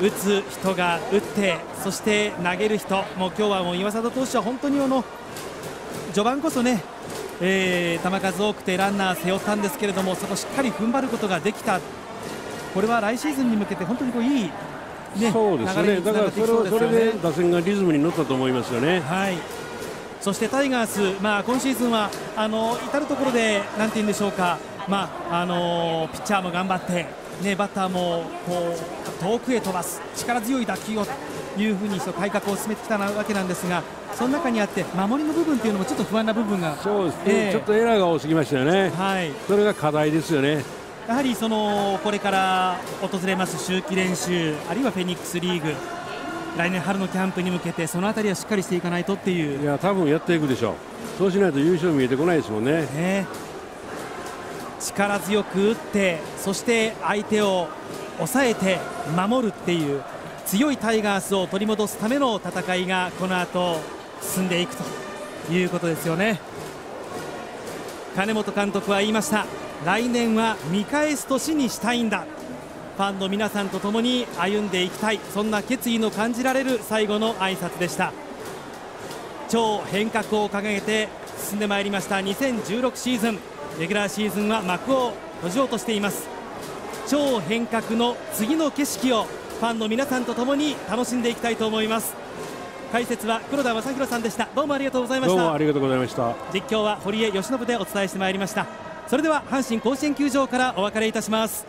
打つ人が打ってそして投げる人。もう今日はもう岩貞投手は本当にあの序盤こそね、えー、球数多くてランナー背負ったんですけれどもそこしっかり踏ん張ることができた。これは来シーズンに向けて本当にこういい、ね、そうですね。だからそれそれで打線がリズムに乗ったと思いますよね。はい。そしてタイガース、まあ、今シーズンはあの至る所でなんて言うんでしょうか、まああのピッチャーも頑張って、ね、バッターもこう遠くへ飛ばす力強い打球をというふうに改革を進めてきたわけなんですがその中にあって守りの部分というのもちょっと不安な部分がそうですね、えー、ちょっとエラーが多すぎましたよね、はい、それが課題ですよね。やはりそのこれから訪れます秋季練習あるいはフェニックスリーグ来年春のキャンプに向けてそのあたりはしっかりしていかないとっていう。いや多分やっていくでしょう。そうしないと優勝見えてこないですもんね。ね力強く打ってそして相手を抑えて守るっていう強いタイガースを取り戻すための戦いがこの後進んでいくということですよね。金本監督は言いました。来年は見返す年にしたいんだ。ファンの皆さんと共に歩んでいきたい。そんな決意の感じられる最後の挨拶でした。超変革を掲げて進んでまいりました。2016シーズン。レギュラーシーズンは幕を閉じようとしています。超変革の次の景色をファンの皆さんと共に楽しんでいきたいと思います。解説は黒田正弘さんでした。どうもありがとうございました。どうもありがとうございました。実況は堀江義信でお伝えしてまいりました。それでは阪神甲子園球場からお別れいたします